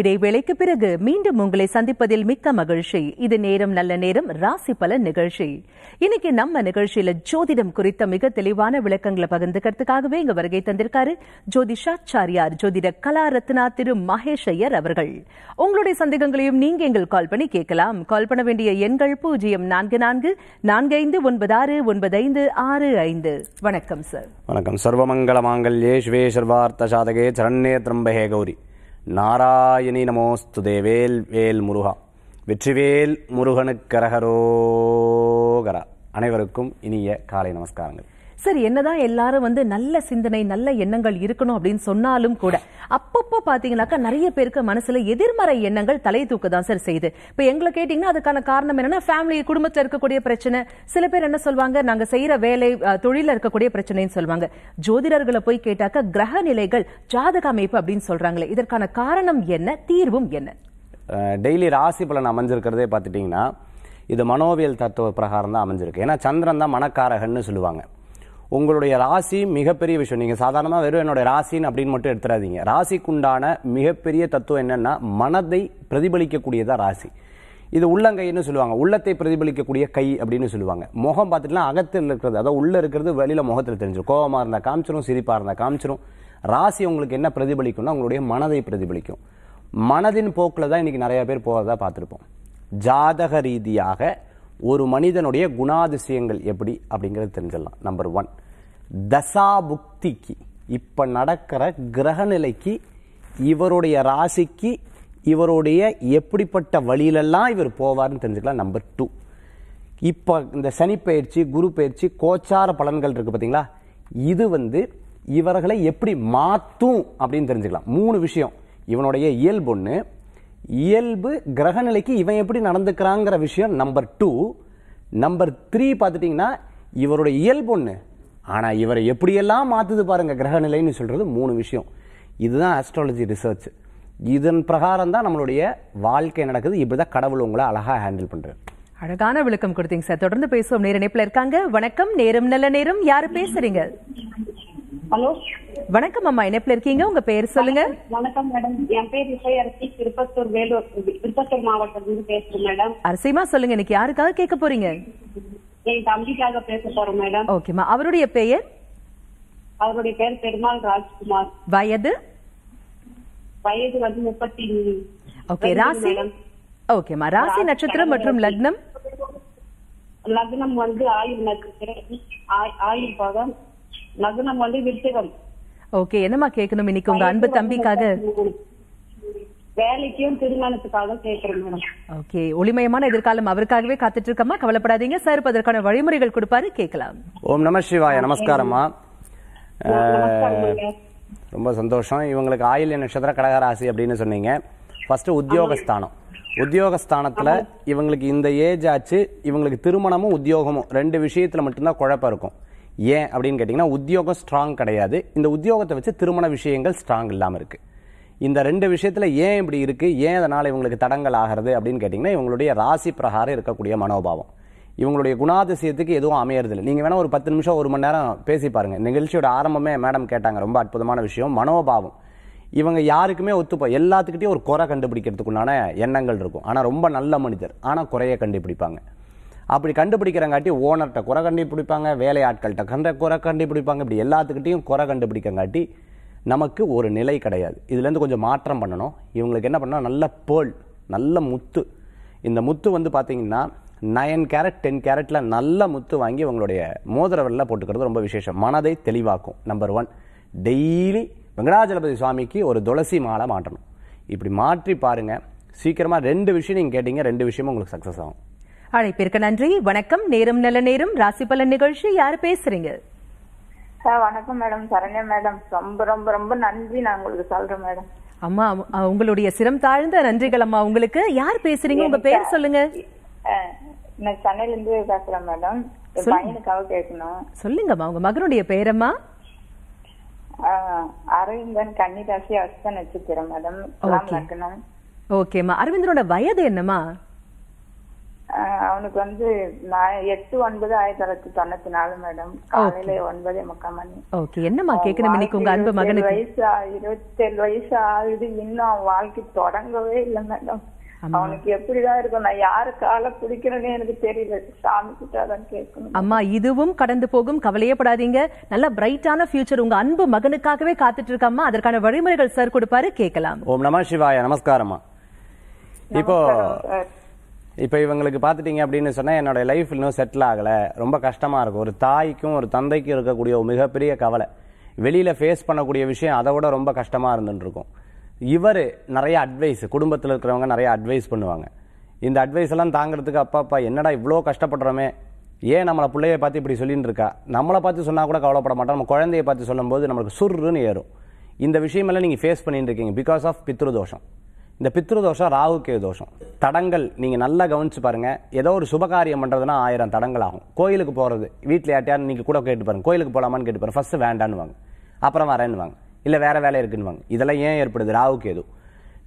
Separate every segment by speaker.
Speaker 1: இடைவேளைக்கு பிறகு மீண்டும் உங்களை சந்திப்பதில் மிக்க மகிழ்ச்சி. இது நேரம் நல்ல நேரம் ராசி பல நிகழ்ச்சி. இன்னைக்கு நம்ம நிகழ்ச்சியில ஜோதிடம் குறித்த மிக தெளிவான விளக்கங்களை பகிர்ந்துக்கிறதுக்காகவே இங்க வருகை தந்திருக்காரு ஜோதிஷாச்சாரியார் ஜோதிட கலா ரத்னா திரு மகேஷ் ஐயர் அவர்கள். உங்களுடைய சந்தேகங்களையும் நீங்க எங்கள் கால் பண்ணி கேட்கலாம். கால் பண்ண வேண்டிய எண்கள் பூஜ்ஜியம் நான்கு நான்கு நான்கு ஐந்து ஒன்பது ஆறு ஒன்பது ஐந்து ஆறு ஐந்து. வணக்கம் சார்.
Speaker 2: வணக்கம். சர்வமங்கல மாங்கல்யே சிவே சர்வார்த்த சாதகே சரண்யே திரம்பகே கௌரி. நாராயணி நமோஸ்து தேவேல் வேல் முருகா. வெற்றிவேல் முருகனுக்கரகரோகரா அனைவருக்கும் இனிய காலை நமஸ்காரங்கள்.
Speaker 1: சார் என்னதான் எல்லாரும் வந்து நல்ல சிந்தனை நல்ல எண்ணங்கள் இருக்கணும் அப்படின்னு சொன்னாலும் கூட அப்பப்போ பாத்தீங்கன்னாக்கா நிறைய பேருக்கு மனசுல எதிர்மறை எண்ணங்கள் தலை தூக்க தான் சார் செய்யுது. இப்ப எங்களை கேட்டீங்கன்னா அதுக்கான காரணம் என்னன்னா ஃபேமிலி குடும்பத்துல இருக்கக்கூடிய பிரச்சனை. சில பேர் என்ன சொல்வாங்க நாங்க செய்யற வேலை தொழில இருக்கக்கூடிய பிரச்சனைன்னு சொல்லுவாங்க ஜோதிடர்களை போய் கேட்டாக்க கிரக நிலைகள் ஜாதக அமைப்பு அப்படின்னு சொல்றாங்களே இதற்கான காரணம் என்ன தீர்வும் என்ன?
Speaker 2: டெய்லி ராசி பலன் அமைஞ்சிருக்கிறதே பார்த்துட்டிங்கன்னா இது மனோவியல் தத்துவ பிரகாரம் தான் அமைஞ்சிருக்கு. ஏன்னா சந்திரன் தான் மனக்காரகன்னு சொல்லுவாங்க. உங்களுடைய ராசி மிகப்பெரிய விஷயம். நீங்கள் சாதாரணமாக வெறும் என்னோட ராசின்னு அப்படின்னு மட்டும் எடுத்துடாதீங்க ராசிக்குண்டான மிகப்பெரிய தத்துவம் என்னன்னா மனதை பிரதிபலிக்கக்கூடியதா ராசி. இது உள்ளங்கைன்னு சொல்லுவாங்க. உள்ளத்தை பிரதிபலிக்கக்கூடிய கை அப்படின்னு சொல்லுவாங்க. முகம் பார்த்துட்டுலாம் அகத்தில் இருக்கிறது. அதாவது உள்ளே இருக்கிறது வெளியில் முகத்தில் தெரிஞ்சிடும் கோபமாக இருந்தால் காமிச்சிரும் சிரிப்பாக இருந்தால் காமிச்சிரும். ராசி உங்களுக்கு என்ன பிரதிபலிக்கும்னா உங்களுடைய மனதை பிரதிபலிக்கும். மனதின் போக்கில் தான் இன்றைக்கி நிறையா பேர் போகிறதா பார்த்துருப்போம். ஜாதக ரீதியாக ஒரு மனிதனுடைய குணாதிசயங்கள் எப்படி அப்படிங்கிறது தெரிஞ்சிடலாம் நம்பர் ஒன் தசாபுக்திக்கு இப்போ நடக்கிற கிரகநிலைக்கு இவருடைய ராசிக்கு இவருடைய எப்படிப்பட்ட வழியிலெல்லாம் இவர் போவார்னு தெரிஞ்சுக்கலாம். நம்பர் டூ இப்போ இந்த சனி பயிற்சி குரு பயிற்சி கோச்சார பலன்கள் இருக்குது பார்த்தீங்களா இது வந்து இவர்களை எப்படி மாற்றும் அப்படின்னு தெரிஞ்சுக்கலாம். மூணு விஷயம் இவனுடைய இயல்பு ஒன்று இயல்பு கிரகநிலைக்கு இவன் எப்படி நடந்துக்கிறாங்கிற விஷயம் நம்பர் டூ நம்பர் த்ரீ பார்த்துட்டிங்கன்னா இவருடைய இயல்பு ஒன்று ஆனால் இவரை எப்படியெல்லாம் மாற்றுது பாருங்கள் கிரகநிலைன்னு சொல்கிறது மூணு விஷயம். இதுதான் ஆஸ்ட்ராலஜி ரிசர்ச் இதன் பிரகாரம் தான் நம்மளுடைய வாழ்க்கை நடக்குது. இப்படி தான் கடவுள் உங்களை அழகாக ஹேண்டில் பண்ணுறாரு
Speaker 1: அழகான விளக்கம் கொடுத்தீங்க சார். தொடர்ந்து பேசுவோம். நேர இருக்காங்க. வணக்கம். நேரம் நல்ல நேரம். யாரு பேசுறீங்க?
Speaker 3: ஹலோ.
Speaker 1: வணக்கம் அம்மா இணைப்புல இருக்கீங்க? உங்க பேர் சொல்லுங்க.
Speaker 3: வணக்கம் மேடம். என் பேர் இசையரசி திருப்பத்தூர் வேலூர் திருப்பத்தூர் மாவட்டத்திலிருந்து பேசுறேன் மேடம்.
Speaker 1: அரசியமா சொல்லுங்க. இன்னைக்கு யாருக்காக கேட்க போறீங்க?
Speaker 3: என் தம்பிக்காக பேச போறோம் மேடம்.
Speaker 1: ஓகேம்மா அவருடைய பெயர்?
Speaker 3: அவருடைய பேர் பெருமாள் ராஜ்குமார்.
Speaker 1: வயது?
Speaker 3: வயது வந்து முப்பத்தி
Speaker 1: ஓகே ராசி? ஓகேம்மா ராசி நட்சத்திரம் மற்றும் லக்னம்?
Speaker 3: லக்னம் வந்து ஆயுள் நட்சத்திரம். ஆய்- ஆயுள் பாகம் லக்னம் வந்து விருச்சிகம்.
Speaker 1: ஓகே என்னம்மா கேட்கணும் இன்னைக்கு உங்க அன்பு தம்பிக்காக?
Speaker 3: வேலைக்கும் திருமணத்துக்காக கேட்கிறேன் மேடம்.
Speaker 1: ஓகே ஒளிமயமான எதிர்காலம் அவருக்காகவே காத்துட்டு இருக்கம்மா கவலைப்படாதீங்க சார் இப்ப அதற்கான வழிமுறைகள் கொடுப்பாரு கேட்கலாம்.
Speaker 2: ஓம் நம சிவாய நமஸ்காரம்மா. ரொம்ப சந்தோஷம். இவங்களுக்கு ஆயில்ய நட்சத்திர கடகராசி அப்படின்னு சொன்னீங்க. ஃபர்ஸ்ட் உத்தியோகஸ்தானம். உத்தியோகஸ்தானத்துல இவங்களுக்கு இந்த ஏஜ் ஆச்சு. இவங்களுக்கு திருமணமும் உத்தியோகமும் ரெண்டு விஷயத்துல மட்டும்தான் குழப்பம் இருக்கும். ஏன் அப்படின்னு கேட்டிங்கன்னா உத்தியோகம் ஸ்ட்ராங் கிடையாது. இந்த உத்தியோகத்தை வச்சு திருமண விஷயங்கள் ஸ்ட்ராங் இல்லாமல் இருக்குது இந்த ரெண்டு விஷயத்தில் ஏன் இப்படி இருக்குது ஏன் அதனால் இவங்களுக்கு தடங்கள் ஆகிறது அப்படின்னு கேட்டிங்கன்னா இவங்களுடைய ராசி பிரகாரம் இருக்கக்கூடிய மனோபாவம். இவங்களுடைய குணாதிசயத்துக்கு எதுவும் அமையறதில்லை நீங்கள் வேணால் ஒரு பத்து நிமிஷம் ஒரு மணி நேரம் பேசி பாருங்கள் நிகழ்ச்சியோட ஆரம்பமே மேடம் கேட்டாங்க. ரொம்ப அற்புதமான விஷயம். மனோபாவம். இவங்க யாருக்குமே ஒத்துப்போ எல்லாத்துக்கிட்டையும் ஒரு குறை கண்டுபிடிக்கிறதுக்குண்டான எண்ணங்கள் இருக்கும். ஆனால் ரொம்ப நல்ல மனிதர். ஆனால் குறைய கண்டுபிடிப்பாங்க. அப்படி கண்டுபிடிக்கிறங்காட்டி ஓனர்கிட்ட குறை கண்டுபிடிப்பாங்க வேலையாட்கள்கிட்ட கண்ட குறை கண்டுபிடிப்பாங்க இப்படி எல்லாத்துக்கிட்டையும் குறை கண்டுபிடிக்கங்காட்டி நமக்கு ஒரு நிலை கிடையாது. இதுலேருந்து கொஞ்சம் மாற்றம் பண்ணணும். இவங்களுக்கு என்ன பண்ணணும்? நல்ல பேர்ல் நல்ல முத்து. இந்த முத்து வந்து பார்த்தீங்கன்னா நயன் கேரட் டென் கேரட்டில் நல்ல முத்து வாங்கி உங்களுடைய மோதிர போட்டுக்கிறது ரொம்ப விசேஷம். மனதை தெளிவாக்கும். நம்பர் ஒன் டெய்லி வெங்கடாஜலபதி சுவாமிக்கு ஒரு துளசி மாலை மாட்டணும் இப்படி மாற்றி பாருங்கள் சீக்கிரமாக ரெண்டு விஷயம் நீங்கள் கேட்டீங்க ரெண்டு விஷயமும் உங்களுக்கு சக்ஸஸ் ஆகும்.
Speaker 1: அழைப்பிற்கு நன்றி. வணக்கம். நேரம் நல்ல நேரம். ராசி பலன் நிகழ்ச்சி யாரு பேசுறீங்க?
Speaker 4: சார் வணக்கம் மேடம். சரண்யா மேடம். ரொம்ப ரொம்ப ரொம்ப நன்றி நான் உங்களுக்கு சொல்றேன் மேடம்.
Speaker 1: அம்மா உங்களுடைய சிரம் தாழ்ந்த நன்றிகள் அம்மா. உங்களுக்கு யார் பேசுறீங்க? உங்க பேர் சொல்லுங்க.
Speaker 4: நான் சென்னையில இருந்து பேசுறேன் மேடம். பையனுக்காக கேட்கணும்.
Speaker 1: சொல்லுங்கம்மா. உங்க மகனுடைய பெயரம்மா
Speaker 4: அஹ், அரவிந்தன் கன்னிராசி அஸ்த நட்சத்திரம் மேடம்.
Speaker 1: ஓகேம்மா. அரவிந்தனோட வயது என்னம்மா?
Speaker 4: அவனுக்கு வந்து நான் எட்டு ஒன்பது ஆயிரத்தி தொள்ளாயிரத்தி தொண்ணூத்தி நாலு மேடம் காலையில ஒன்பதே முக்கால் மணி.
Speaker 1: ஓகே. என்னம்மா கேட்கணும் இன்னைக்கு உங்க அன்பு மகனுக்கு?
Speaker 4: வயசு இருபத்தேழு வயசு ஆகுது. இன்னும் அவன் வாழ்க்கை தொடங்கவே இல்லை மேடம். அவனுக்கு எப்படிதான் இருக்கும்? நான் யாரு காலை பிடிக்கிறேன்னு எனக்கு தெரியல. சாமி கிட்ட தான் கேட்கணும்.
Speaker 1: அம்மா இதுவும் கடந்து போகும். கவலையப்படாதீங்க. நல்ல பிரைட்டான ஃபியூச்சர் உங்க அன்பு மகனுக்காகவே காத்துட்டு இருக்கம்மா அதற்கான வழிமுறைகள் சார் கொடுப்பாரு. கேட்கலாம்.
Speaker 2: ஓம் நம சிவாய. நமஸ்காரம்மா. இப்போ. இப்போ இவங்களுக்கு பார்த்துட்டீங்க அப்படின்னு சொன்னால் என்னோட லைஃப் இன்னும் செட்டில் ஆகலை. ரொம்ப கஷ்டமாக இருக்கும். ஒரு தாய்க்கும் ஒரு தந்தைக்கும் இருக்கக்கூடிய ஒரு மிகப்பெரிய கவலை. வெளியில் ஃபேஸ் பண்ணக்கூடிய விஷயம் அதை விட ரொம்ப கஷ்டமாக இருந்துருக்கும் இவர் நிறைய அட்வைஸ் குடும்பத்தில் இருக்கிறவங்க நிறைய அட்வைஸ் பண்ணுவாங்க. இந்த அட்வைஸ் எல்லாம் தாங்கிறதுக்கு அப்பா அப்பா என்னடா இவ்வளோ கஷ்டப்படுறோமே? ஏன் நம்மளை பிள்ளைய பார்த்து இப்படி சொல்லின்னு இருக்கா? நம்மளை பார்த்து சொன்னால் கூட கவலைப்பட மாட்டோம் நம்ம குழந்தைய பார்த்து சொல்லும்போது நம்மளுக்கு சுருன்னு ஏறும். இந்த விஷயமெல்லாம் நீங்கள் ஃபேஸ் பண்ணிட்டு இருக்கீங்க பிகாஸ் ஆஃப் பித்ருதோஷம். இந்த பித்ருதோஷம் ராகுக்கே தோஷம். தடங்கள் நீங்கள் நல்லா கவனிச்சு பாருங்கள் ஏதோ ஒரு சுபகாரியம் பண்ணுறதுனா ஆயிரம் தடங்கள் ஆகும் கோயிலுக்கு போகிறது வீட்டில் யார்ட்டையாரு நீங்கள் கூட கேட்டு பாருங்க. கோயிலுக்கு போகலாமான்னு கேட்டு பாருங்க. ஃபஸ்ட்டு வேண்டான்னு அப்புறம் வரேன்னு இல்லை வேறு வேலை இருக்குன்னு இதெல்லாம் ஏன் ஏற்படுது? ராகு கேது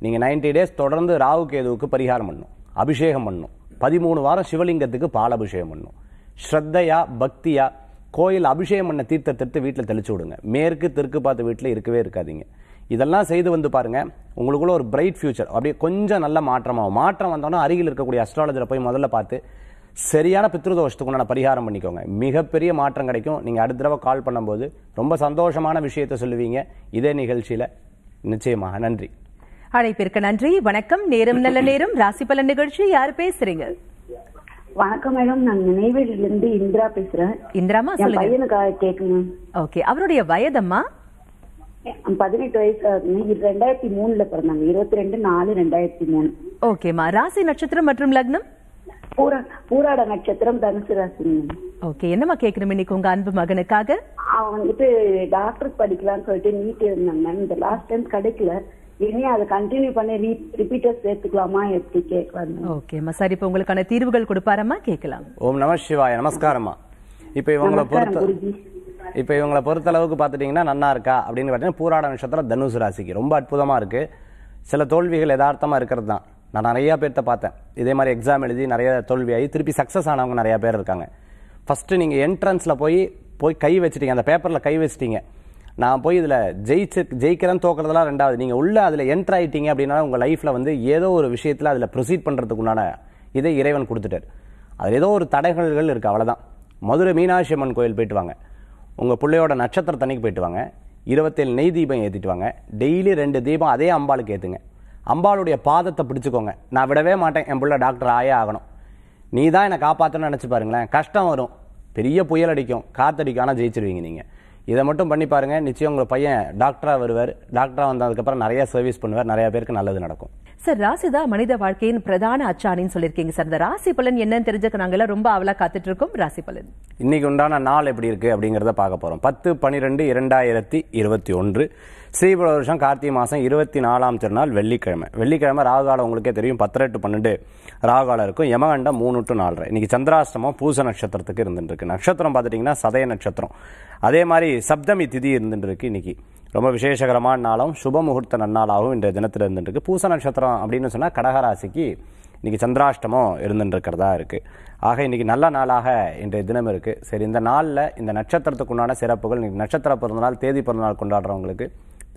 Speaker 2: நீங்க 90 டேஸ் தொடர்ந்து ராகு கேதுவுக்கு பரிகாரம் பண்ணும். அபிஷேகம் பண்ணும். பதிமூணு வாரம் சிவலிங்கத்துக்கு பால் அபிஷேகம் பண்ணணும் ஸ்ரத்தையா பக்தியா கோயில் அபிஷேகம் பண்ண தீர்த்தத்தை வீட்டில் தெளிச்சு விடுங்க. மேற்கு தெற்கு பார்த்து வீட்டில் இருக்கவே இருக்காதீங்க. இதெல்லாம் செய்து வந்து பாருங்க உங்களுக்குள்ள ஒரு பிரைட் ஃபியூச்சர் அப்படியே கொஞ்சம் நல்ல மாற்றமாகும். மாற்றம் வந்தோன்னா அருகில் இருக்கக்கூடிய அஸ்ட்ராலஜரை போய் முதல்ல பார்த்து சரியான பித்ருதோஷத்துக்கு உண்டான பரிகாரம் பண்ணிக்கோங்க. மிகப்பெரிய மாற்றம் கிடைக்கும். நீங்க அடுத்த தடவை கால் பண்ணும்போது ரொம்ப சந்தோஷமான விஷயத்தை சொல்லுவீங்க. இதே நிகழ்ச்சியில நிச்சயமாக. நன்றி.
Speaker 1: அழைப்பிற்கு நன்றி. வணக்கம். நேரம் நல்ல நேரம். ராசி பலன் நிகழ்ச்சி யார் பேசுறீங்க?
Speaker 5: வணக்கம் மேடம். நான் நெய்வேலியில இருந்து இந்திரா பேசுறேன்.
Speaker 1: இந்திராமா சொல்லுங்க.
Speaker 5: பையனுக்காக
Speaker 1: ஓகே. அவருடைய வயதம்மா?
Speaker 5: பதினெட்டு வயசு ரெண்டாயிரத்தி மூணுல பிறந்தாங்க. இருபத்தி ரெண்டு நாலு ரெண்டாயிரத்தி மூணு.
Speaker 1: ஓகேம்மா. ராசி நட்சத்திரம் மற்றும் லக்னம்?
Speaker 5: பூரா பூராட நட்சத்திரம் தனுசு ராசிங்க
Speaker 1: ஓகே. என்னம்மா கேட்கணும் இன்னைக்கு உங்க அன்பு மகனுக்காக?
Speaker 5: அவன் வந்துட்டு டாக்டர் படிக்கலாம்னு சொல்லிட்டு நீட் இருந்தாங்க மேம் இந்த லாஸ்ட் டைம் கிடைக்கல. இனி அதை கண்டினியூ பண்ணி ரிப்பீட்டர் சேர்த்துக்கலாமா எப்படி கேட்கலாம்
Speaker 1: ஓகேம்மா. சரி இப்போ உங்களுக்கான தீர்வுகள் கொடுப்பாரம்மா? கேட்கலாம்.
Speaker 2: ஓம் நம சிவாய. நமஸ்காரம்மா. இப்போ இவங்களை பொறுத்த இப்போ இவங்களை பொறுத்த அளவுக்கு பார்த்துட்டீங்கன்னா நன்னா இருக்கா அப்படின்னு பார்த்தீங்கன்னா பூராட நட்சத்திரம் தனுசு ராசிக்கு. ரொம்ப அற்புதமா இருக்கு. சில தோல்விகள் யதார்த்தமாக இருக்கிறது தான். நான் நிறையா பேர்த்த பார்த்தேன். இதே மாதிரி எக்ஸாம் எழுதி நிறைய தோல்வியாகி திருப்பி சக்ஸஸ் ஆனவங்க நிறையா பேர் இருக்காங்க. ஃபஸ்ட்டு நீங்கள் என்ட்ரன்ஸில் போய் போய் கை வச்சிட்டீங்க. அந்த பேப்பரில் கை வச்சிட்டீங்க. நான் போய் இதில் ஜெயிச்சு ஜெயிக்கிறேன்னு தோக்குறதெல்லாம் ரெண்டாவது. நீங்கள் உள்ளே அதில் என்ட்ரு ஆகிட்டீங்க அப்படின்னா உங்கள் லைஃப்பில் வந்து ஏதோ ஒரு விஷயத்தில் அதில் ப்ரொசீட் பண்ணுறதுக்குண்டான இதை இறைவன் கொடுத்துட்டார். அதில் ஏதோ ஒரு தடைகள்கள் இருக்குது அவ்வளோதான் மதுரை மீனாட்சி அம்மன் கோயில் போயிட்டு வாங்க. உங்கள் பிள்ளையோட நட்சத்திர தண்ணிக்கு போயிட்டு வாங்க. இருபத்தேழு நெய் தீபம் ஏற்றிட்டு வாங்க. டெய்லி ரெண்டு தீபம் அதே அம்பாளுக்கு ஏற்றுங்க அம்பாளுடைய பாதத்தை பிடிச்சிக்கோங்க. நான் விடவே மாட்டேன். என் பிள்ளை டாக்டர் ஆயே ஆகணும். நீ தான் என்னை காப்பாற்றணும்னு நினச்சி பாருங்களேன். கஷ்டம் வரும். பெரிய புயல் அடிக்கும். காத்தடிக்கும் ஆனால் ஜெயிச்சிருவீங்க நீங்கள் இதை மட்டும் பண்ணி பாருங்க. நிச்சயம் உங்கள் பையன் டாக்டராக வருவார். டாக்டராக வந்ததுக்கப்புறம் நிறையா சர்வீஸ் பண்ணுவார். நிறையா பேருக்கு நல்லது நடக்கும்.
Speaker 1: சார் ராசிதா மனித வாழ்க்கையின் பிரதான அச்சாணின்னு சொல்லியிருக்கீங்க சார். இந்த ராசி பலன் என்னன்னு தெரிஞ்சுக்க நாங்கெல்லாம் ரொம்ப அவளாக காத்துட்டு இருக்கோம் ராசி பலன்.
Speaker 2: இன்னைக்கு உண்டான நாள் எப்படி இருக்கு அப்படிங்கிறத பார்க்க போறோம். பத்து பனிரெண்டு இரண்டாயிரத்தி இருபத்தி ஒன்று. ஸ்ரீபுர வருஷம் கார்த்திகை மாதம் இருபத்தி நாலாம் திருநாள் வெள்ளிக்கிழமை. வெள்ளிக்கிழமை ராகுகாலம் உங்களுக்கே தெரியும். பத்தரை டு பன்னெண்டு ராகுகாலம் இருக்கும். யமகண்டம் மூணு டு நாலரை. இன்னைக்கு சந்திராஷ்டமம் பூச நட்சத்திரத்துக்கு இருந்துட்டு இருக்கு. நட்சத்திரம் பார்த்துட்டிங்கன்னா சதய நட்சத்திரம். அதே மாதிரி சப்தமி திதி இருந்துட்டு இருக்கு இன்னைக்கு. ரொம்ப விசேஷகரமான நாளும் சுப முகூர்த்த நன்னாளாகவும் இன்றைய தினத்தில் இருந்துட்டு பூச நட்சத்திரம் அப்படின்னு சொன்னால் கடகராசிக்கு இன்றைக்கி சந்திராஷ்டமம் இருந்துட்டுருக்கிறதா இருக்குது ஆக இன்றைக்கி நல்ல நாளாக இன்றைய தினம் இருக்குது சரி இந்த நாளில் இந்த நட்சத்திரத்துக்கு உண்டான சிறப்புகள் இன்றைக்கி நட்சத்திர பிறந்தநாள் தேதி பிறந்தநாள் கொண்டாடுறவங்களுக்கு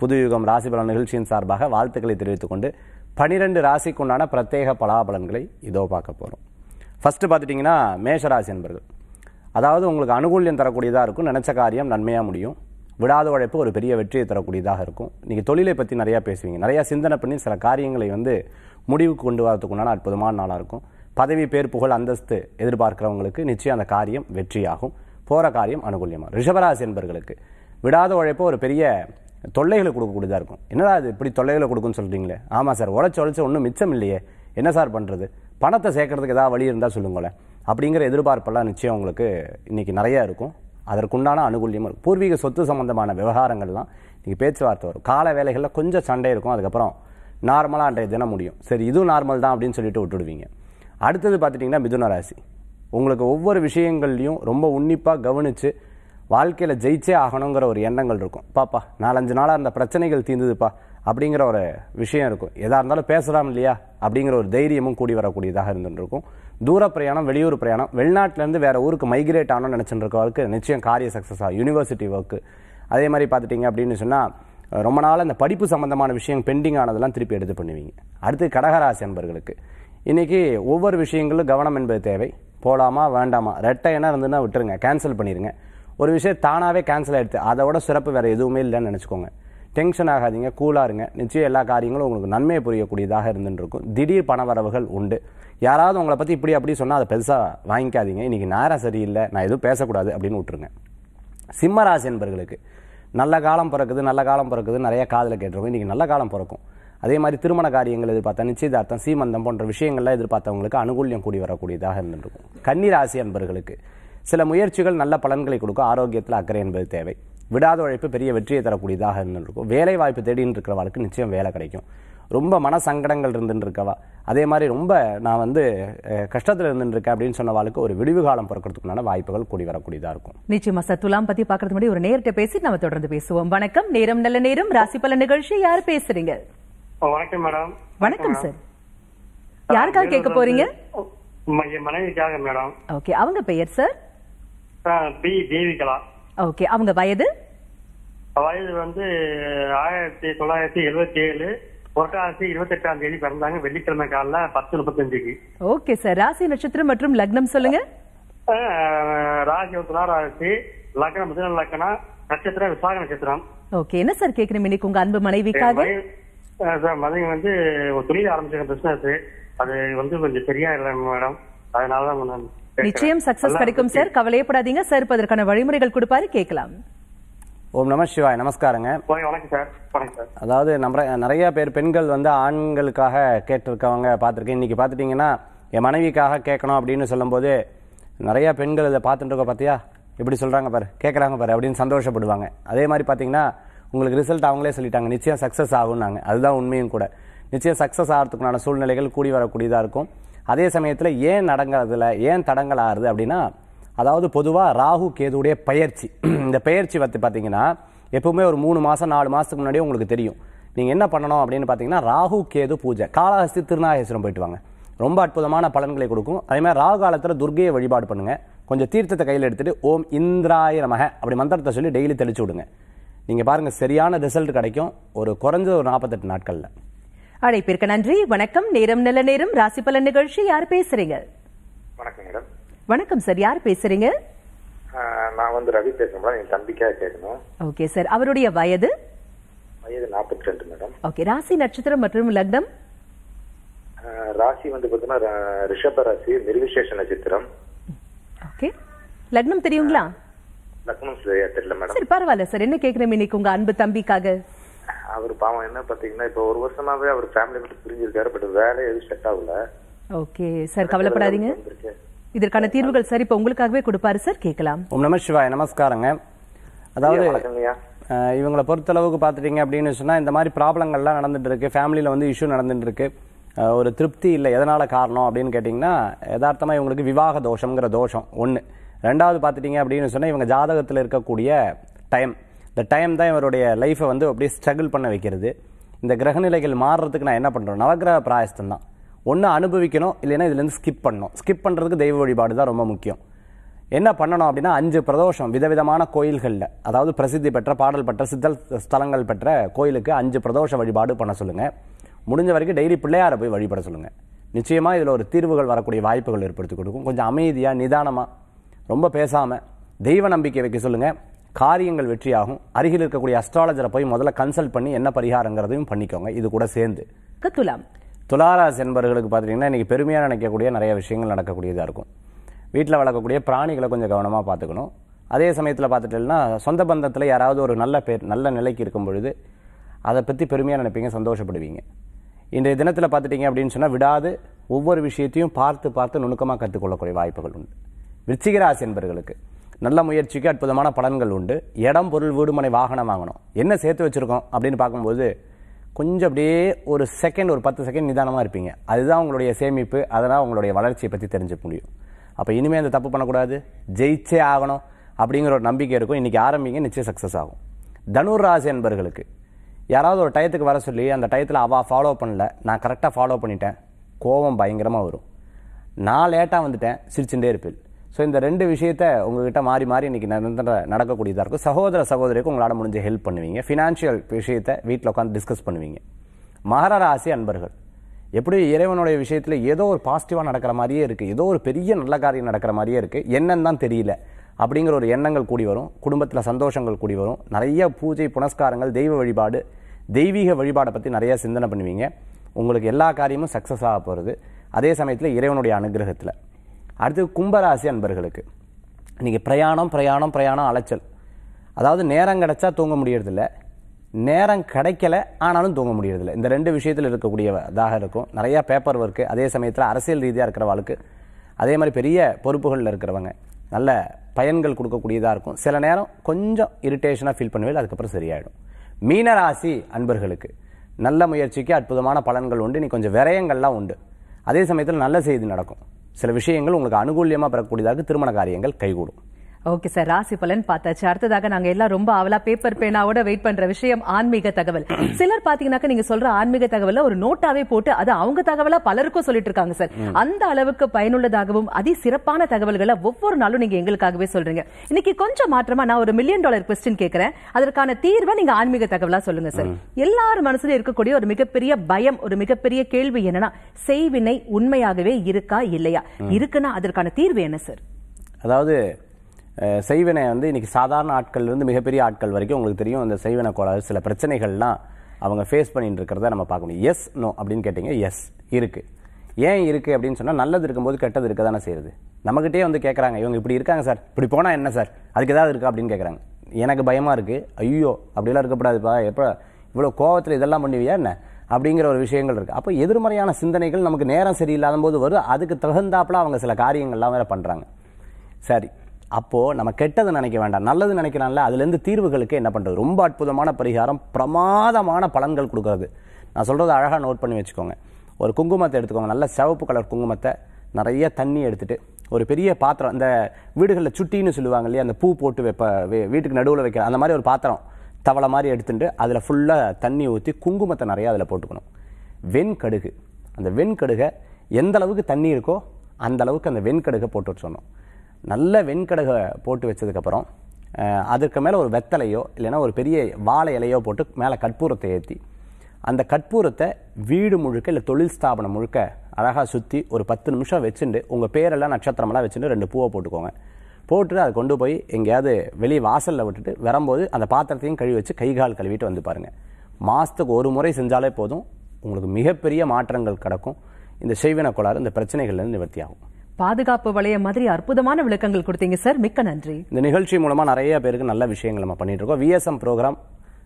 Speaker 2: புதுயுகம் ராசி பலன் நிகழ்ச்சியின் சார்பாக வாழ்த்துக்களை தெரிவித்துக்கொண்டு பனிரெண்டு ராசிக்கு உண்டான பிரத்யேக பலாபலன்களை இதோ பார்க்க போகிறோம் ஃபஸ்ட்டு பார்த்துட்டிங்கன்னா மேஷராசி என்பர்கள் அதாவது உங்களுக்கு அனுகூல்யம் தரக்கூடியதாக இருக்கும் நினச்ச காரியம் நன்மையாக முடியும். விடாத உழைப்பு ஒரு பெரிய வெற்றியை தரக்கூடியதாக இருக்கும். நீங்கள் தொழிலை பற்றி நிறையா பேசுவீங்க. நிறையா சிந்தனை பண்ணி சில காரியங்களை வந்து முடிவுக்கு கொண்டு வரதுக்குண்டான அற்புதமான நாளாக இருக்கும். பதவி பேர் புகழ் அந்தஸ்து எதிர்பார்க்கிறவங்களுக்கு நிச்சயம் அந்த காரியம் வெற்றியாகும். போகிற காரியம் அனுகூல்யமாக ரிஷபராசி என்பர்களுக்கு விடாத உழைப்பு ஒரு பெரிய தொல்லைகளை கொடுக்கக்கூடியதாக இருக்கும். என்னடா இது இப்படி தொல்லைகளை கொடுக்குன்னு சொல்கிறீங்களே ஆமாம் சார் உழைச்சு உழைச்சு ஒன்றும் மிச்சம் இல்லையே. என்ன சார் பண்ணுறது பணத்தை சேர்க்கறதுக்கு ஏதாவது வழி இருந்தால் சொல்லுங்களேன். அப்படிங்கிற எதிர்பார்ப்பெல்லாம் நிச்சயம் உங்களுக்கு இன்னைக்கு நிறையா இருக்கும். அதற்குண்டான அனுகூல்யம் இருக்கும் பூர்வீக சொத்து சம்பந்தமான விவகாரங்கள்லாம் நீங்கள் பேச்சுவார்த்தை வரும். கால வேலைகளில் கொஞ்சம் சண்டை இருக்கும். அதுக்கப்புறம் நார்மலாக அன்றைய தினம் முடியும். சரி இதுவும் நார்மல் தான் அப்படின்னு சொல்லிட்டு விட்டுடுவீங்க. அடுத்தது பார்த்துட்டிங்கன்னா மிதுன ராசி. உங்களுக்கு ஒவ்வொரு விஷயங்கள்லையும் ரொம்ப உன்னிப்பாக கவனித்து வாழ்க்கையில் ஜெயிச்சே ஆகணுங்கிற ஒரு எண்ணங்கள் இருக்கும். பாப்பா நாலஞ்சு நாளாக அந்த பிரச்சனைகள் தீர்ந்துதுப்பா அப்படிங்கிற ஒரு விஷயம் இருக்கும். எதாக இருந்தாலும் பேசலாம் இல்லையா? அப்படிங்கிற ஒரு தைரியமும் கூடி வரக்கூடியதாக இருந்துருக்கும். தூர பிரயாணம் வெளியூர் பிரயாணம் வெளிநாட்டிலேருந்து வேறு ஊருக்கு மைக்ரேட் ஆகணும்னு நினைச்சிட்டு இருக்கவருக்கு நிச்சயம் காரிய சக்ஸஸ் ஆகும். யூனிவர்சிட்டி ஒர்க்கு அதே மாதிரி பார்த்துட்டிங்க அப்படின்னு சொன்னால் ரொம்ப நாள் அந்த படிப்பு சம்மந்தமான விஷயம் பெண்டிங் ஆனதெல்லாம் திருப்பி எடுத்து பண்ணுவீங்க. அடுத்து கடகராசி என்பர்களுக்கு இன்னைக்கு ஒவ்வொரு விஷயங்களும் கவனம் என்பது தேவை. போகலாமா வேண்டாமா? ரெட்டை என்ன இருந்ததுன்னா விட்டுருங்க. கேன்சல் பண்ணிடுங்க ஒரு விஷயம் தானாவே கேன்சல் ஆகிடுது அதை விட சிறப்பு வேறு எதுவுமே இல்லைன்னு நினச்சிக்கோங்க. டென்ஷன் ஆகாதீங்க கூலாக இருங்க. நிச்சயம் எல்லா காரியங்களும் உங்களுக்கு நன்மை புரியக்கூடியதாக இருந்துருக்கும் திடீர் பணவரவுகள் உண்டு. யாராவது உங்களை பற்றி இப்படி அப்படி சொன்னால் அதை பெருசாக வாங்கிக்காதீங்க. இன்றைக்கி நேரம் சரியில்லை நான் எதுவும் பேசக்கூடாது அப்படின்னு விட்டுருங்க. சிம்மராசி என்பர்களுக்கு நல்ல காலம் பிறக்குது நல்ல காலம் பிறக்குது நிறைய காதில் கேட்டிருக்கோம். இன்றைக்கி நல்ல காலம் பிறக்கும். அதே மாதிரி திருமண காரியங்கள் எதிர்பார்த்தா நிச்சயதார்த்தம் சீமந்தம் போன்ற விஷயங்கள்லாம் எதிர்பார்த்தவங்களுக்கு அனுகூல்யம் கூடி வரக்கூடியதாக இருந்துருக்கும் கன்னிராசி என்பர்களுக்கு சில முயற்சிகள் நல்ல பலன்களை கொடுக்கும். ஆரோக்கியத்தில் அக்கறை என்பது தேவை. விடாத உழைப்பு பெரிய வெற்றியை தரக்கூடியதாக இருந்துருக்கும். வேலை வாய்ப்பு தேடின்னு இருக்கிறவளுக்கு நிச்சயம் வேலை கிடைக்கும். ரொம்ப மன சங்கடங்கள் இருந்துட்டு இருக்கவா? அதே மாதிரி ரொம்ப நான் வந்து கஷ்டத்துல இருந்துட்டு இருக்கேன் அப்படின்னு சொன்னவாளுக்கு ஒரு விடிவு காலம் பிறக்கிறதுக்குண்டான வாய்ப்புகள் கூடி வரக்கூடியதா இருக்கும்.
Speaker 1: நிச்சயமா சார் துலாம் பத்தி பாக்குறது முன்னாடி ஒரு நேர்கிட்ட பேசி நம்ம தொடர்ந்து பேசுவோம். வணக்கம். நேரம் நல்ல நேரம். ராசி பல நிகழ்ச்சி யார் பேசுறீங்க?
Speaker 6: வணக்கம் மேடம்.
Speaker 1: வணக்கம் சார். யாருக்காக கேட்க போறீங்க?
Speaker 6: மனைவிக்காக மேடம்.
Speaker 1: ஓகே அவங்க பெயர் சார்?
Speaker 6: பி தேவிகலா
Speaker 1: ஓகே அவங்க வயது?
Speaker 6: வயது வந்து ஆயிரத்தி தொள்ளாயிரத்தி எழுபத்தி ஏழு புரட்டாசி இருபத்தி எட்டாம் தேதி பிறந்தாங்க வெள்ளிக்கிழமை காலைல பத்து முப்பத்தஞ்சுக்கு.
Speaker 1: ஓகே சார் ராசி நட்சத்திரம் மற்றும் லக்னம் சொல்லுங்க.
Speaker 6: ராசி துளாராசி லக்னம் மிதுன லக்கணம் நட்சத்திரம் விசாக நட்சத்திரம்.
Speaker 1: ஓகே என்ன சார் கேக்குறீங்க இன்னைக்கு உங்க அன்பு மனைவிக்காக?
Speaker 6: சார் மனைவி வந்து ஒரு தொழில் ஆரம்பிச்சிருக்க பிசினஸ் அது வந்து கொஞ்சம் சரியா இல்லை மேடம் அதனாலதான்.
Speaker 1: நிச்சயம் சக்சஸ் கிடைக்கும் சார் கவலையப்படாதீங்க. சார் இப்ப அதற்கான வழிமுறைகள் கொடுப்பாரு கேட்கலாம்.
Speaker 2: ஓம் நம சிவாய் நமஸ்காரங்க.
Speaker 6: ஓகே, வணக்கம் சார் வணக்கம் சார்
Speaker 2: அதாவது நம்ம நிறைய பேர் பெண்கள் வந்து ஆண்களுக்காக கேட்டிருக்கவங்க பார்த்துருக்கேன். இன்னைக்கு பார்த்துட்டீங்கன்னா என் மனைவிக்காக கேட்கணும் அப்படின்னு சொல்லும்போது நிறைய பெண்கள் இதை பார்த்துட்டு இருக்கோம் பார்த்தியா இப்படி சொல்றாங்க பாரு? கேட்குறாங்க பாரு அப்படின்னு சந்தோஷப்படுவாங்க. அதே மாதிரி பார்த்தீங்கன்னா உங்களுக்கு ரிசல்ட் அவங்களே சொல்லிட்டாங்க. நிச்சயம் சக்ஸஸ் ஆகும்னாங்க. அதுதான் உண்மையும் கூட. நிச்சயம் சக்ஸஸ் ஆகிறதுக்குண்டான சூழ்நிலைகள் கூடி வரக்கூடியதாக இருக்கும். அதே சமயத்தில் ஏன் நடங்கிறதுல ஏன் தடங்கள் அப்படின்னா அதாவது பொதுவாக ராகு கேதுடைய பயிற்சி இந்த பயிற்சி வந்து பார்த்தீங்கன்னா எப்பவுமே ஒரு மூணு மாதம் நாலு மாதத்துக்கு முன்னாடியே உங்களுக்கு தெரியும். நீங்கள் என்ன பண்ணணும் அப்படின்னு பார்த்தீங்கன்னா ராகு கேது பூஜை. காளஹஸ்தி திருநாகேஸ்வரம் போயிட்டு வாங்க. ரொம்ப அற்புதமான பலன்களை கொடுக்கும். அதே மாதிரி ராகு காலத்தில் துர்கையை வழிபாடு பண்ணுங்கள் கொஞ்சம் தீர்த்தத்தை கையில் எடுத்துகிட்டு ஓம் இந்திராய நமக அப்படி மந்திரத்தை சொல்லி டெய்லி தெளிச்சு விடுங்க. நீங்கள் பாருங்கள் சரியான ரிசல்ட் கிடைக்கும். ஒரு குறைஞ்ச ஒரு நாற்பத்தெட்டு நாட்களில்.
Speaker 1: அழைப்பிற்கு நன்றி. வணக்கம். நேரம் நல்ல நேரம். ராசி பலன் நிகழ்ச்சி யார் பேசுறீங்க?
Speaker 7: வணக்கம் மேடம்.
Speaker 1: வணக்கம் சார். யார் பேசுறீங்க?
Speaker 7: நான் வந்து ரவி பேசுறேன் என் தம்பிக்காக கேட்கணும்.
Speaker 1: Okay sir. அவருடைய வயது?
Speaker 7: வயது நாற்பத்தி ரெண்டு மேடம்.
Speaker 1: ஓகே. ராசி நட்சத்திரம் மற்றும் லக்னம்?
Speaker 7: ராசி வந்து பார்த்தீங்கன்னா ரிஷப ராசி நிர்விசேஷ நட்சத்திரம்.
Speaker 1: ஓகே. லக்னம் தெரியுங்களா?
Speaker 7: லக்னம் சரியா தெரியல மேடம்.
Speaker 1: சரி பரவாயில்ல சார். என்ன கேக்குறேன் இன்னைக்கு உங்க அன்பு தம்பிக்காக?
Speaker 7: அவர் பாவம் என்ன பாத்தீங்கன்னா இப்போ ஒரு வருஷமாவே அவர் ஃபேமிலி விட்டு பிரிஞ்சிருக்காரு பட் வேலை எதுவும் செட் ஆகல.
Speaker 1: ஓகே சார் கவலைப்படாதீங்க. இதற்கான தீர்வுகள் சார் இப்ப உங்களுக்காகவே கொடுப்பாரு சார் கேட்கலாம்.
Speaker 2: ஓம் நம சிவாய் நமஸ்காரங்க. அதாவது இவங்களை பொறுத்தளவுக்கு பார்த்துட்டீங்க அப்படின்னு சொன்னால் இந்த மாதிரி ப்ராப்ளங்கள்லாம் நடந்துட்டு இருக்கு. ஃபேமிலியில் வந்து இஷ்யூ நடந்துட்டு இருக்கு. ஒரு திருப்தி இல்லை எதனால காரணம் அப்படின்னு கேட்டிங்கன்னா யதார்த்தமாக இவங்களுக்கு விவாக தோஷம்ங்கிற தோஷம் ஒன்று ரெண்டாவது பார்த்துட்டீங்க அப்படின்னு சொன்னால் இவங்க ஜாதகத்தில் இருக்கக்கூடிய டைம் இந்த டைம் தான் இவருடைய லைஃப்பை வந்து அப்படியே ஸ்ட்ரகிள் பண்ண வைக்கிறது. இந்த கிரகநிலைகள் மாறுறதுக்கு நான் என்ன பண்ணுறேன் நவக்கிரக பிராயஸ்தம் தான். ஒன்று அனுபவிக்கணும் இல்லைன்னா இதுலேருந்து ஸ்கிப் பண்ணணும். ஸ்கிப் பண்ணுறதுக்கு தெய்வ வழிபாடு தான் ரொம்ப முக்கியம். என்ன பண்ணணும் அப்படின்னா அஞ்சு பிரதோஷம் விதவிதமான கோயில்களில் அதாவது பிரசித்தி பெற்ற பாடல் பெற்ற சித்தல் ஸ்தலங்கள் பெற்ற கோயிலுக்கு அஞ்சு பிரதோஷ வழிபாடு பண்ண சொல்லுங்கள் முடிஞ்ச வரைக்கும் டெய்லி பிள்ளையாரை போய் வழிபட சொல்லுங்கள் நிச்சயமாக இதில் ஒரு தீர்வுகள் வரக்கூடிய வாய்ப்புகள் ஏற்படுத்தி கொடுக்கும். கொஞ்சம் அமைதியாக நிதானமாக ரொம்ப பேசாமல் தெய்வ நம்பிக்கை வைக்க சொல்லுங்கள் காரியங்கள் வெற்றியாகும். அருகில் இருக்கக்கூடிய அஸ்ட்ராலஜரை போய் முதல்ல கன்சல்ட் பண்ணி என்ன பரிகாரங்கிறதையும் பண்ணிக்கோங்க. இது கூட சேர்ந்து.
Speaker 1: துலாம்.
Speaker 2: துளாராசி என்பவர்களுக்கு பார்த்தீங்கன்னா இன்னைக்கு பெருமையாக நினைக்கக்கூடிய நிறைய விஷயங்கள் நடக்கக்கூடியதாக இருக்கும். வீட்டில் வளர்க்கக்கூடிய பிராணிகளை கொஞ்சம் கவனமாக பார்த்துக்கணும் அதே சமயத்தில் பார்த்துட்டேன்னா சொந்த பந்தத்தில் யாராவது ஒரு நல்ல பேர் நல்ல நிலைக்கு இருக்கும் பொழுது அதை பற்றி பெருமையாக நினைப்பீங்க சந்தோஷப்படுவீங்க. இன்றைய தினத்தில் பார்த்துட்டீங்க அப்படின்னு சொன்னால் விடாது. ஒவ்வொரு விஷயத்தையும் பார்த்து பார்த்து நுணுக்கமாக கற்றுக்கொள்ளக்கூடிய வாய்ப்புகள் உண்டு. விருச்சிகராசி என்பவர்களுக்கு நல்ல முயற்சிக்கு அற்புதமான பலன்கள் உண்டு. இடம் பொருள் வீடுமனை வாகனம் வாங்கணும். என்ன சேர்த்து வச்சிருக்கோம் அப்படின்னு பார்க்கும்போது கொஞ்சம் அப்படியே ஒரு செகண்ட் ஒரு பத்து செகண்ட் நிதானமாக இருப்பீங்க. அதுதான் உங்களுடைய சேமிப்பு அதெல்லாம் உங்களுடைய வளர்ச்சியை பற்றி தெரிஞ்சுக்க முடியும். அப்போ இனிமேல் அந்த தப்பு பண்ணக்கூடாது. ஜெயிச்சே ஆகணும் அப்படிங்கிற ஒரு நம்பிக்கை இருக்கும். இன்னைக்கு ஆரம்பிங்க நிச்சயம் சக்ஸஸ் ஆகும். தனுர் ராசி என்பர்களுக்கு யாராவது ஒரு டயத்துக்கு வர சொல்லி அந்த டயத்தில் அவள் ஃபாலோ பண்ணல நான் கரெக்டாக ஃபாலோ பண்ணிட்டேன் கோபம் பயங்கரமாக வரும். நான் லேட்டாக வந்துட்டேன் சிரிச்சுட்டே இருப்பேன். ஸோ இந்த ரெண்டு விஷயத்த உங்ககிட்ட மாறி மாறி இன்னைக்கு நிரந்தர நடக்கக்கூடியதாக இருக்கும். சகோதர சகோதரிக்கு உங்களால் முடிஞ்ச ஹெல்ப் பண்ணுவீங்க. ஃபினான்ஷியல் விஷயத்தை வீட்டில் உட்காந்து டிஸ்கஸ் பண்ணுவீங்க. மகர ராசி அன்பர்கள் எப்படி இறைவனுடைய விஷயத்தில் ஏதோ ஒரு பாசிட்டிவாக நடக்கிற மாதிரியே இருக்குது ஏதோ ஒரு பெரிய நல்ல காரியம் நடக்கிற மாதிரியே இருக்குது என்னன்னு தான் தெரியல. அப்படிங்கிற ஒரு எண்ணங்கள் கூடி வரும். குடும்பத்தில் சந்தோஷங்கள் கூடி வரும். நிறைய பூஜை புனஸ்காரங்கள் தெய்வ வழிபாடு தெய்வீக வழிபாடை பற்றி நிறைய சிந்தனை பண்ணுவீங்க. உங்களுக்கு எல்லா காரியமும் சக்ஸஸ் ஆக போகிறது அதே சமயத்தில் இறைவனுடைய அனுகிரகத்தில். அடுத்து கும்பராசி அன்பர்களுக்கு. இன்றைக்கி பிரயாணம் பிரயாணம் பிரயாணம் அலைச்சல். அதாவது நேரம் கிடைச்சா தூங்க முடியறதில்ல. நேரம் கிடைக்கல ஆனாலும் தூங்க முடியறதில்ல. இந்த ரெண்டு விஷயத்தில் இருக்கக்கூடியதாக இருக்கும். நிறையா பேப்பர் ஒர்க்கு அதே சமயத்தில் அரசியல் ரீதியாக இருக்கிறவாளுக்கு அதே மாதிரி பெரிய பொறுப்புகளில் இருக்கிறவங்க நல்ல பயன்கள் கொடுக்கக்கூடியதாக இருக்கும். சில நேரம் கொஞ்சம் இரிட்டேஷனாக ஃபீல் பண்ணுவேன் அதுக்கப்புறம் சரியாயிடும். மீனராசி அன்பர்களுக்கு நல்ல முயற்சிக்கு அற்புதமான பலன்கள் உண்டு. இன்னைக்கு கொஞ்சம் விரயங்கள்லாம் உண்டு. அதே சமயத்தில் நல்ல செய்தி நடக்கும். சில விஷயங்கள் உங்களுக்கு அனுகூலியமாக பெறக்கூடியதாக திருமண காரியங்கள் கைகூடும்.
Speaker 1: ஓகே சார் ராசி பலன் பார்த்தாச்சு. அடுத்ததாக நாங்க எல்லாம் ரொம்ப அவலா பேப்பர் பேனாவோட வெயிட் பண்ற விஷயம் ஆன்மீக தகவல். சிலர் பாத்தீங்கன்னாக்க நீங்க சொல்ற ஆன்மீக தகவல ஒரு நோட்டாவே போட்டு அது அவங்க தகவலா பலருக்கும் சொல்லிட்டு இருக்காங்க சார் அந்த அளவுக்கு பயனுள்ளதாகவும் அதி சிறப்பான தகவல்களை ஒவ்வொரு நாளும் நீங்க எங்களுக்காகவே சொல்றீங்க. இன்னைக்கு கொஞ்சம் மாற்றமா நான் ஒரு மில்லியன் டாலர் கொஸ்டின் கேட்கிறேன் அதற்கான தீர்வை நீங்க ஆன்மீக தகவலா சொல்லுங்க சார் எல்லாரும் மனசுல இருக்கக்கூடிய ஒரு மிகப்பெரிய பயம் ஒரு மிகப்பெரிய கேள்வி என்னன்னா செய்வினை உண்மையாகவே இருக்கா இல்லையா? இருக்குன்னா அதற்கான தீர்வு என்ன சார்
Speaker 2: அதாவது செய்வினை வந்து இன்னைக்கு சாதாரண ஆட்கள் வந்து மிகப்பெரிய ஆட்கள் வரைக்கும் உங்களுக்கு தெரியும். இந்த செய்வினை கோளாறு சில பிரச்சனைகள்லாம் அவங்க ஃபேஸ் பண்ணிட்டு இருக்கிறத நம்ம பார்க்க முடியும். எஸ் நோ அப்படின்னு கேட்டீங்க எஸ் இருக்குது ஏன் இருக்குது அப்படின்னு சொன்னால் நல்லது இருக்கும்போது கெட்டது இருக்க தானே செய்யுது. நம்மகிட்டயே வந்து கேட்குறாங்க இவங்க இப்படி இருக்காங்க சார். இப்படி போனால் என்ன சார்? அதுக்கு ஏதாவது இருக்கா? அப்படின்னு கேட்குறாங்க எனக்கு பயமாக இருக்குது ஐயோ அப்படிலாம் இருக்கக்கூடாதுப்பா. எப்போ இவ்வளோ கோவத்தில் இதெல்லாம் பண்ணுவியா என்ன? அப்படிங்கிற ஒரு விஷயங்கள் இருக்குது அப்போ எதிர்மறையான சிந்தனைகள் நமக்கு நேரம் சரியில்லாத போது வரும். அதுக்கு தகுந்தாப்புல அவங்க சில காரியங்கள்லாம் வேறு பண்ணுறாங்க சரி. அப்போது நம்ம கெட்டது நினைக்க வேண்டாம் நல்லது நினைக்கிறான்ல அதுலேருந்து தீர்வுகளுக்கு என்ன பண்ணுறது ரொம்ப அற்புதமான பரிகாரம் பிரமாதமான பலன்கள் கொடுக்குறது நான் சொல்கிறது அழகாக நோட் பண்ணி வச்சுக்கோங்க. ஒரு குங்குமத்தை எடுத்துக்கோங்க நல்ல சிவப்பு கலர் குங்குமத்தை நிறைய தண்ணி எடுத்துகிட்டு ஒரு பெரிய பாத்திரம் இந்த வீடுகளில் சுட்டின்னு சொல்லுவாங்க இல்லையா அந்த பூ போட்டு வைப்ப வீட்டுக்கு நடுவில் வைக்கிற அந்த மாதிரி ஒரு பாத்திரம் தவளை மாதிரி எடுத்துட்டு அதில் ஃபுல்லாக தண்ணி ஊற்றி குங்குமத்தை நிறைய அதில் போட்டுக்கணும். வெண்கடுகு. அந்த வெண்கடுகை எந்த அளவுக்கு தண்ணி இருக்கோ அந்த அளவுக்கு அந்த வெண்கடுகை போட்டு சொன்னோம் நல்ல வெண்கடகை போட்டு வச்சதுக்கப்புறம் அதுக்கு மேலே ஒரு வெத்தலையோ இல்லைன்னா ஒரு பெரிய வாழை இலையோ போட்டு மேலே கற்பூரத்தை ஏற்றி அந்த கற்பூரத்தை வீடு முழுக்க இல்லை தொழில் ஸ்தாபனம் முழுக்க அழகாக சுற்றி ஒரு பத்து நிமிஷம் வச்சுட்டு உங்கள் பேரெல்லாம் நட்சத்திரமெல்லாம் வச்சுட்டு ரெண்டு பூவை போட்டுக்கோங்க. போட்டு அதை கொண்டு போய் எங்கேயாவது வெளியே வாசலில் விட்டுட்டு வரும்போது அந்த பாத்திரத்தையும் கழுவி வச்சு கை கால் கழுவிட்டு வந்து பாருங்கள் மாதத்துக்கு ஒரு முறை செஞ்சாலே போதும் உங்களுக்கு மிகப்பெரிய மாற்றங்கள் கிடக்கும். இந்த செய்வின கோளாறு இந்த பிரச்சனைகள்லேருந்து நிவர்த்தி ஆகும்
Speaker 1: பாதுகாப்பு வளையம் மாதிரி அற்புதமான விளக்கங்கள் கொடுத்தீங்க சார். மிக்க நன்றி.
Speaker 2: இந்த நிகழ்ச்சி மூலமா நிறைய பேருக்கு நல்ல விஷயங்கள் நம்ம பண்ணிட்டு இருக்கோம். விஎஸ்எம் ப்ரோக்ராம்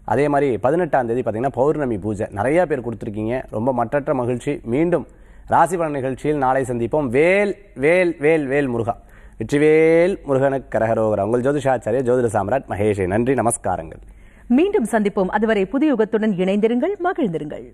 Speaker 2: அதே மாதிரி பதினெட்டாம் தேதி பார்த்தீங்கன்னா பௌர்ணமி பூஜை. நிறைய பேர் கொடுத்துருக்கீங்க. ரொம்ப மற்றற்ற மகிழ்ச்சி. மீண்டும் ராசி பலன் நிகழ்ச்சியில் நாளை சந்திப்போம். வேல் வேல் வேல் வேல் முருகா. வெற்றிவேல் முருகனுக்கு கரகரோகரா. உங்கள் ஜோதிஷாச்சாரிய ஜோதிட சாம்ராட் மகேஷே. நன்றி நமஸ்காரங்கள்.
Speaker 1: மீண்டும் சந்திப்போம். அதுவரை புதிய யுகத்துடன் இணைந்திருங்கள் மகிழ்ந்திருங்கள்.